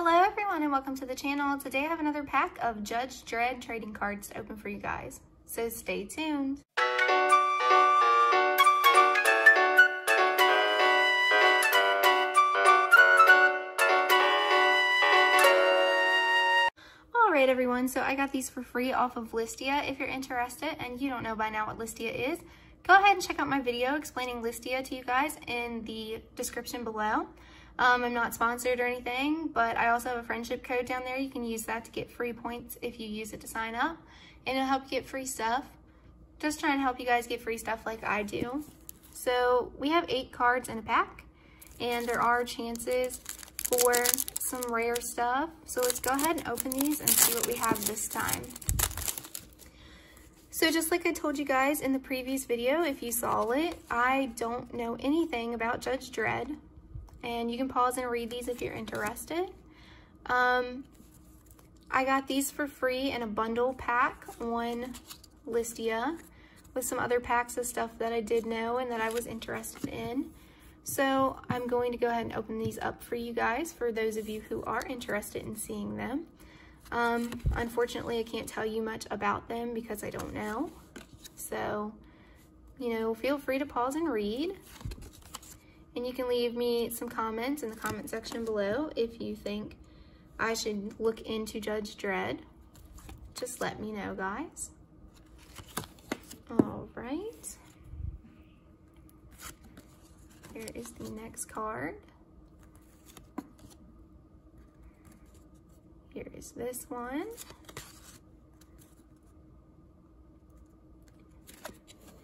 Hello everyone and welcome to the channel. Today I have another pack of Judge Dredd trading cards to open for you guys, so stay tuned. Alright everyone, so I got these for free off of Listia. If you're interested and you don't know by now what Listia is, go ahead and check out my video explaining Listia to you guys in the description below. Um, I'm not sponsored or anything, but I also have a friendship code down there. You can use that to get free points if you use it to sign up, and it'll help you get free stuff. Just trying to help you guys get free stuff like I do. So we have eight cards in a pack, and there are chances for some rare stuff. So let's go ahead and open these and see what we have this time. So just like I told you guys in the previous video, if you saw it, I don't know anything about Judge Dredd and you can pause and read these if you're interested. Um, I got these for free in a bundle pack on Listia with some other packs of stuff that I did know and that I was interested in. So I'm going to go ahead and open these up for you guys, for those of you who are interested in seeing them. Um, unfortunately, I can't tell you much about them because I don't know. So, you know, feel free to pause and read. And you can leave me some comments in the comment section below if you think I should look into Judge Dredd. Just let me know, guys. All right. Here is the next card. Here is this one.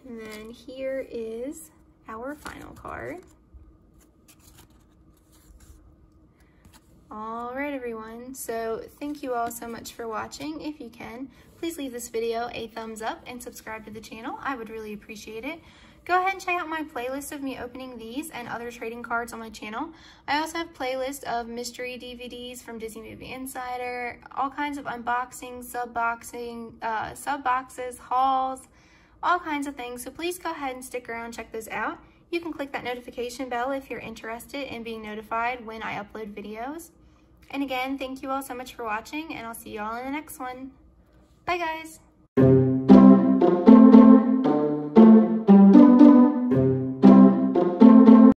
And then here is our final card. All right, everyone. So thank you all so much for watching. If you can, please leave this video a thumbs up and subscribe to the channel. I would really appreciate it. Go ahead and check out my playlist of me opening these and other trading cards on my channel. I also have playlist of mystery DVDs from Disney Movie Insider, all kinds of unboxing, sub-boxing, uh, sub-boxes, hauls, all kinds of things. So please go ahead and stick around check those out. You can click that notification bell if you're interested in being notified when I upload videos. And again, thank you all so much for watching, and I'll see you all in the next one. Bye, guys!